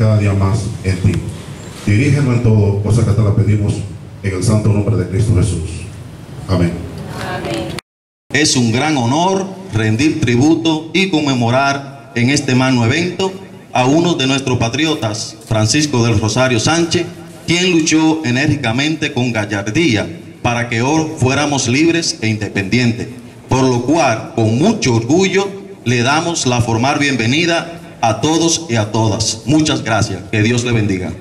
cada día más en ti. Dirígenos en todo, cosa que te la pedimos en el santo nombre de Cristo Jesús. Amén. Es un gran honor rendir tributo y conmemorar en este magno evento a uno de nuestros patriotas, Francisco del Rosario Sánchez, quien luchó enérgicamente con gallardía para que hoy fuéramos libres e independientes, por lo cual, con mucho orgullo, le damos la formal bienvenida a todos y a todas. Muchas gracias. Que Dios le bendiga.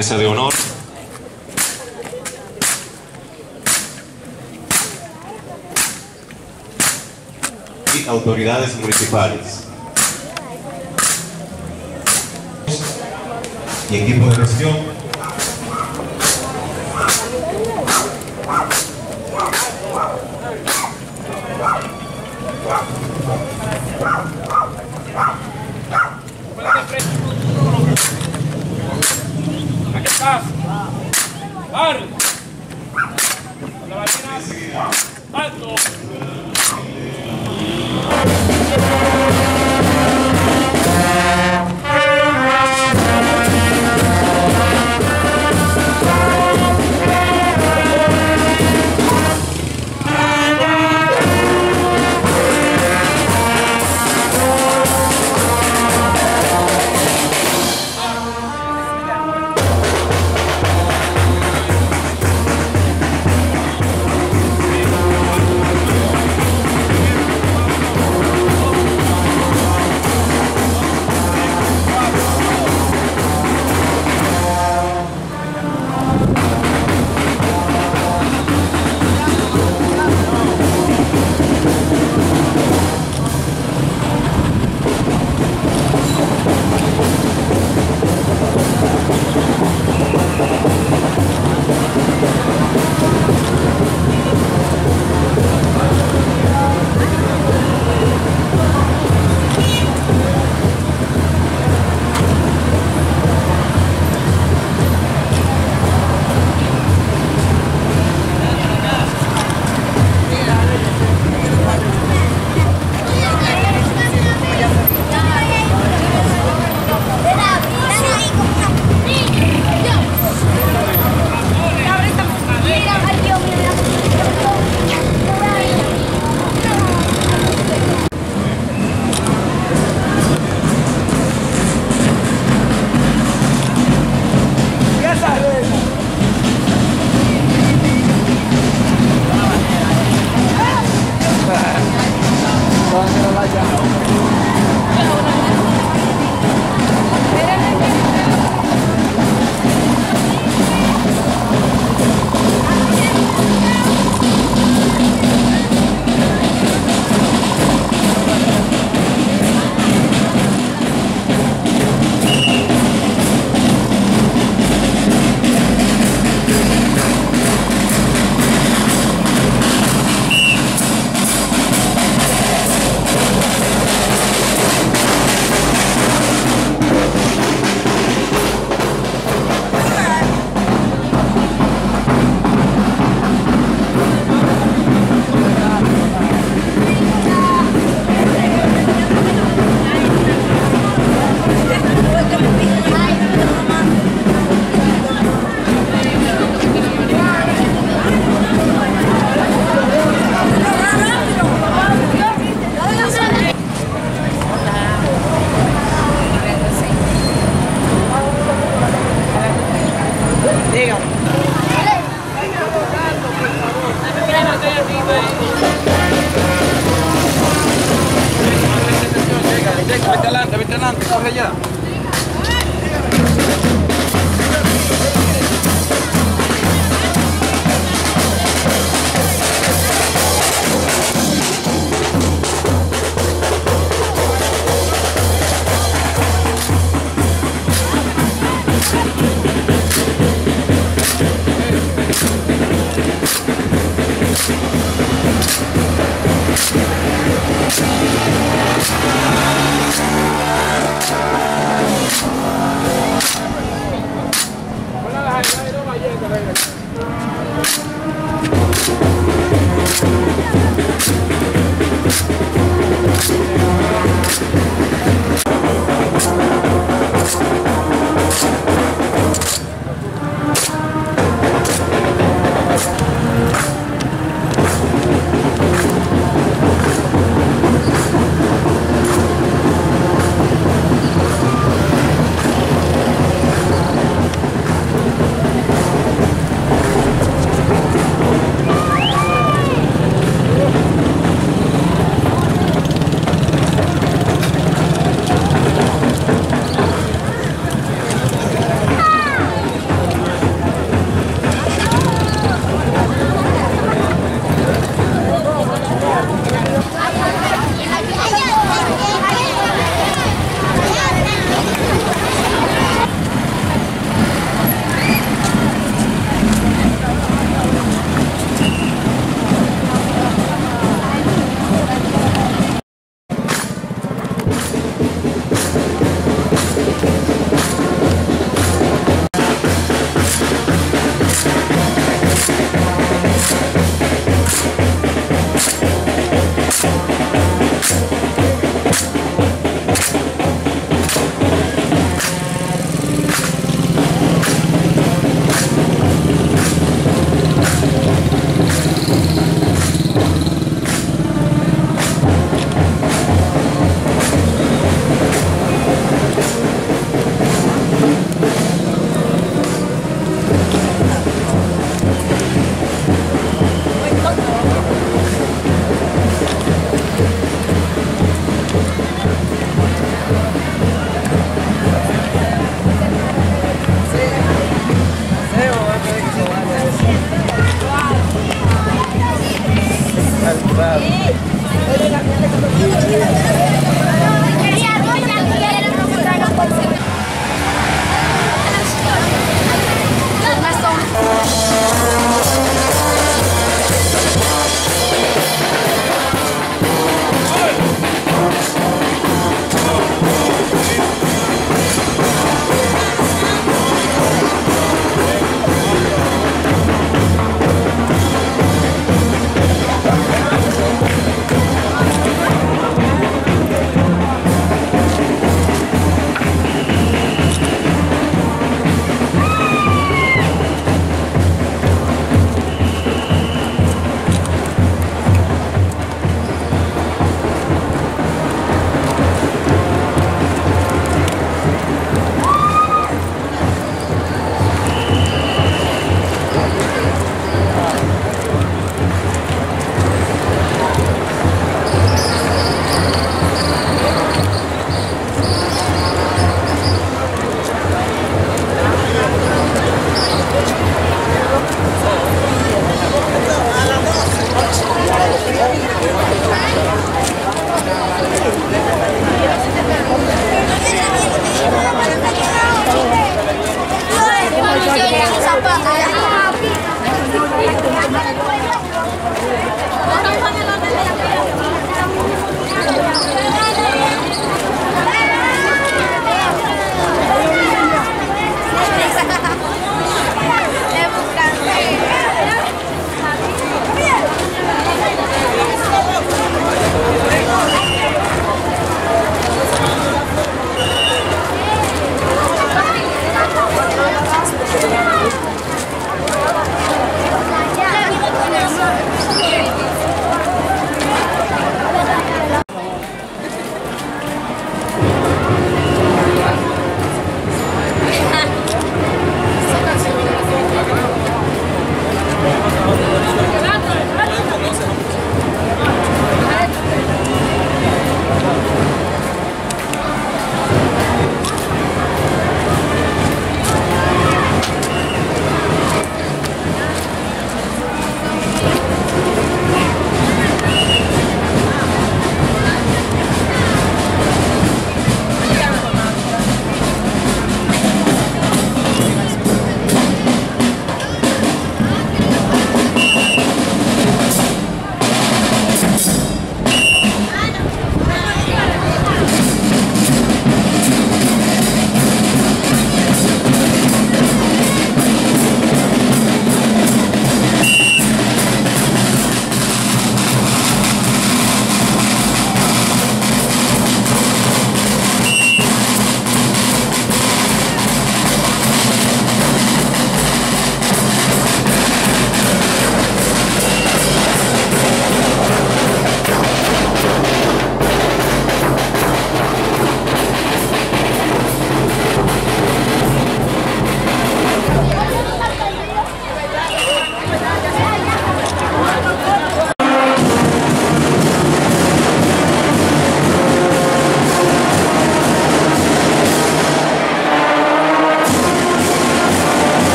Mesa de honor. Y autoridades municipales. Y equipo de gestión.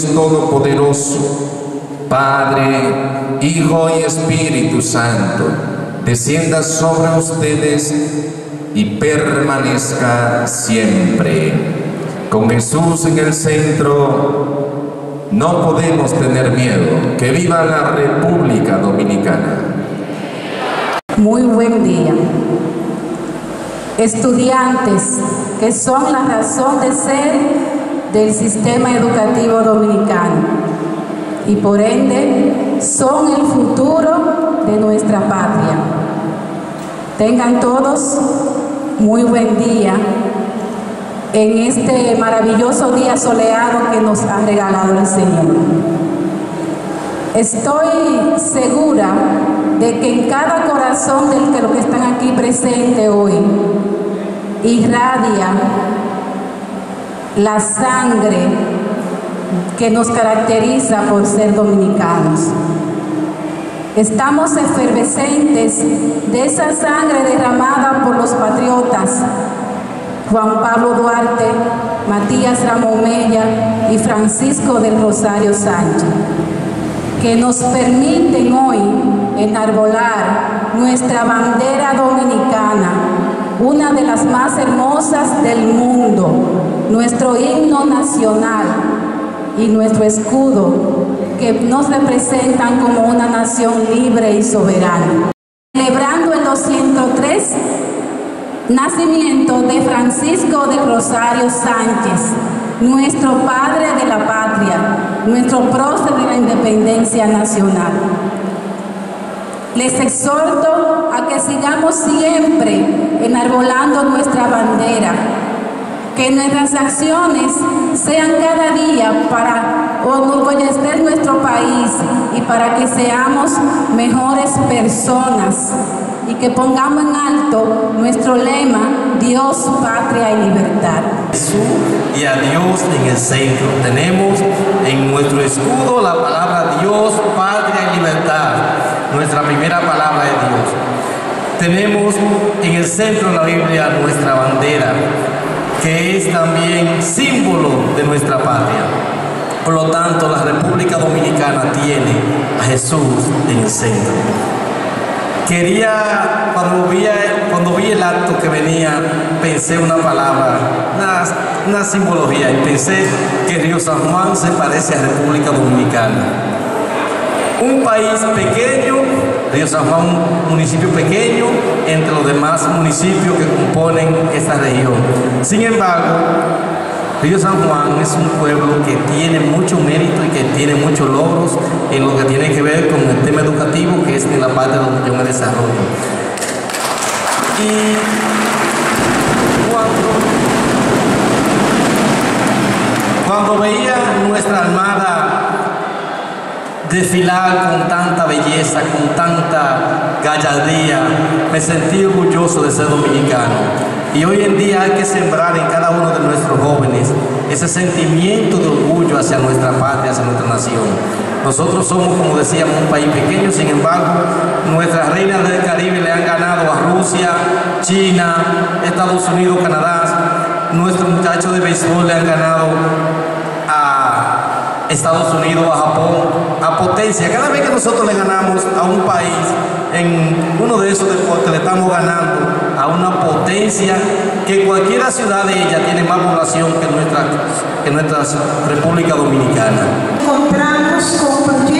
Dios Todopoderoso, Padre, Hijo y Espíritu Santo, descienda sobre ustedes y permanezca siempre. Con Jesús en el centro, no podemos tener miedo. Que viva la República Dominicana. Muy buen día. Estudiantes que son la razón de ser del sistema educativo dominicano y por ende son el futuro de nuestra patria. Tengan todos muy buen día en este maravilloso día soleado que nos ha regalado el Señor. Estoy segura de que en cada corazón que los que están aquí presentes hoy irradia la sangre que nos caracteriza por ser dominicanos. Estamos efervescentes de esa sangre derramada por los patriotas Juan Pablo Duarte, Matías Ramón Mella y Francisco del Rosario Sánchez, que nos permiten hoy enarbolar nuestra bandera dominicana, una de las más hermosas del mundo, nuestro himno nacional y nuestro escudo, que nos representan como una nación libre y soberana. Celebrando el 203 nacimiento de Francisco de Rosario Sánchez, nuestro padre de la patria, nuestro prócer de la independencia nacional. Les exhorto a que sigamos siempre enarbolando nuestra bandera, que nuestras acciones sean cada día para enorgullecer nuestro país y para que seamos mejores personas y que pongamos en alto nuestro lema Dios, patria y libertad. y a Dios en el centro. Tenemos en nuestro escudo la palabra Dios, patria y libertad, nuestra primera palabra de Dios. Tenemos en el centro de la Biblia nuestra bandera, que es también símbolo de nuestra patria. Por lo tanto, la República Dominicana tiene a Jesús en el centro. Quería, cuando vi, el acto que venía, pensé una palabra, una, una simbología, y pensé que Río San Juan se parece a República Dominicana. Un país pequeño, Río San Juan, un municipio pequeño entre los demás municipios que componen esta región. Sin embargo, Río San Juan es un pueblo que tiene mucho mérito y que tiene muchos logros en lo que tiene que ver con el tema educativo, que es en la parte donde yo me desarrollo. Y cuando, cuando veía nuestra armada desfilar con tanta belleza, con tanta gallardía, me sentí orgulloso de ser dominicano. Y hoy en día hay que sembrar en cada uno de nuestros jóvenes ese sentimiento de orgullo hacia nuestra patria, hacia nuestra nación. Nosotros somos, como decíamos, un país pequeño, sin embargo, nuestras reinas del Caribe le han ganado a Rusia, China, Estados Unidos, Canadá. Nuestros muchachos de béisbol le han ganado Estados Unidos, a Japón, a potencia. Cada vez que nosotros le ganamos a un país en uno de esos deportes, le estamos ganando a una potencia que cualquier ciudad de ella tiene más población que nuestra, que nuestra República Dominicana. Encontramos concluyendo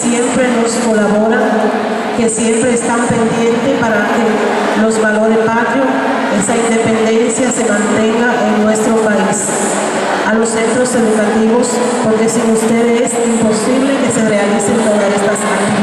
siempre nos colaboran, que siempre están pendientes para que los valores patrios, esa independencia se mantenga en nuestro país. A los centros educativos, porque sin ustedes es imposible que se realicen todas estas actividades.